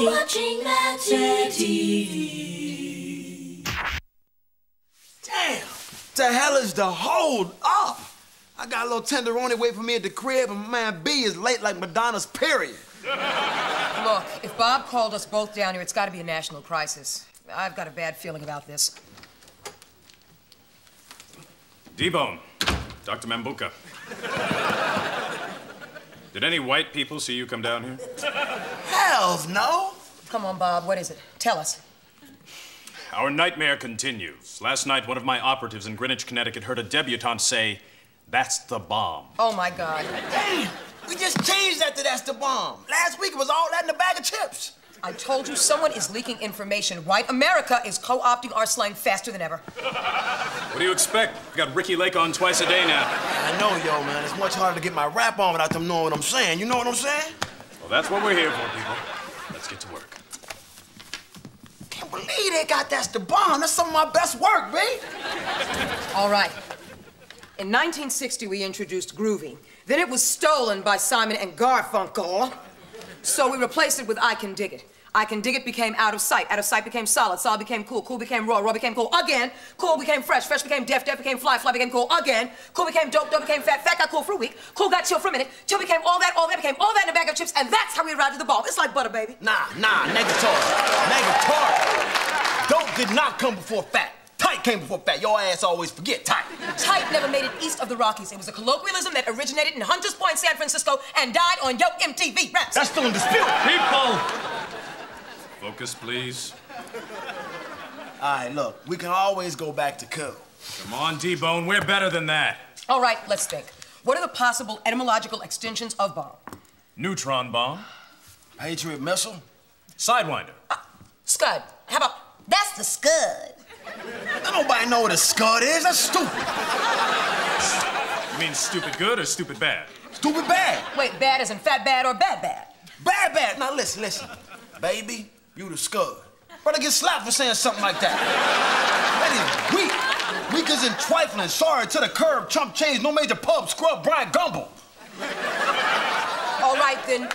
Watching that TV. Damn! The hell is the hold up? I got a little tenderoni waiting for me at the crib, and my man B is late like Madonna's period. Look, if Bob called us both down here, it's got to be a national crisis. I've got a bad feeling about this. D-Bone, Dr. Mambuka. Did any white people see you come down here? Hells no! Come on, Bob, what is it? Tell us. Our nightmare continues. Last night, one of my operatives in Greenwich, Connecticut heard a debutante say, That's the bomb. Oh, my God. Damn! We just changed that to that's the bomb. Last week it was all that in a bag of chips. I told you someone is leaking information. White America is co-opting our slang faster than ever. What do you expect? We got Ricki Lake on twice a day now. I know, yo, man. It's much harder to get my rap on without them knowing what I'm saying. You know what I'm saying? Well, that's what we're here for, people. Let's get to work. Can't believe they got that's the bomb. That's some of my best work, babe. All right. In 1960, we introduced Groovy. Then it was stolen by Simon and Garfunkel. So we replaced it with I Can Dig It. I Can Dig It became out of sight. Out of sight became solid. Solid became cool. Cool became raw. Raw became cool again. Cool became fresh. Fresh became def. Def became fly. Fly became cool again. Cool became dope. Dope became fat. Fat got cool for a week. Cool got chill for a minute. Chill became all that. All that became all that in a bag of chips. And that's how we arrived at the ball. It's like butter, baby. Nah, nah, negatory. Negatory. Dope did not come before fat. Tight came before fat. Your ass always forget tight. Tight never made it east of the Rockies. It was a colloquialism that originated in Hunters Point, San Francisco, and died on Yo MTV Raps. That's still in dispute. People! Focus, please. All right, look, we can always go back to cool. Come on, D-Bone. We're better than that. All right, let's think. What are the possible etymological extensions of bomb? Neutron bomb. Patriot missile? Sidewinder. Uh, Scud. How about that's the scud? Don't nobody know what a scud is. That's stupid. You mean stupid good or stupid bad? Stupid bad. Wait, bad isn't fat bad or bad bad? Bad, bad. Now listen, listen. Baby, you the scud. Brother get slapped for saying something like that. That is weak. Weak as in trifling. Sorry to the curb. Chump change. No major pub. Scrub. Bryant Gumbel. All right, then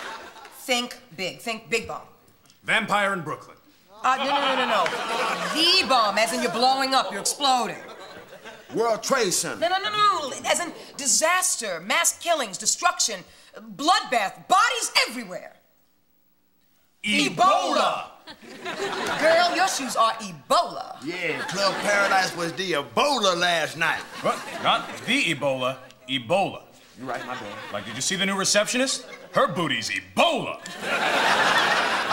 think big. Think big bomb. Vampire in Brooklyn. Uh, no, no, no, no, no. The bomb, as in you're blowing up, you're exploding. World Trade Center. No, no, no, no. As in disaster, mass killings, destruction, bloodbath, bodies everywhere. Ebola. Girl, your shoes are Ebola. Yeah, Club Paradise was the Ebola last night. What? Not the Ebola, Ebola. You're right, my bad. Like, did you see the new receptionist? Her booty's Ebola.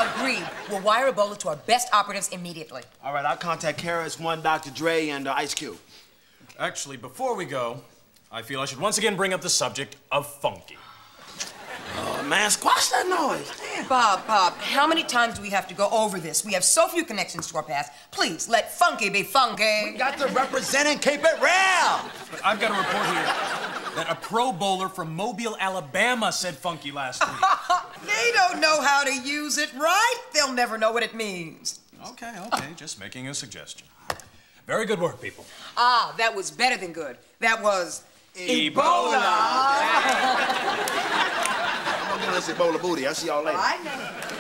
Agreed. We'll wire Ebola to our best operatives immediately. All right, I'll contact KRS-One Dr. Dre, and uh, Ice Cube. Actually, before we go, I feel I should once again bring up the subject of funky. Oh, man, squash that noise. Damn. Bob, Bob, how many times do we have to go over this? We have so few connections to our past. Please, let funky be funky. We got to represent and keep it real. But I've got a report here that a pro bowler from Mobile, Alabama said funky last week. they don't know how to use it right. They'll never know what it means. okay, okay, just making a suggestion. Very good work, people. Ah, that was better than good. That was Ebola. I'm gonna Ebola booty. I'll see y'all later. I know.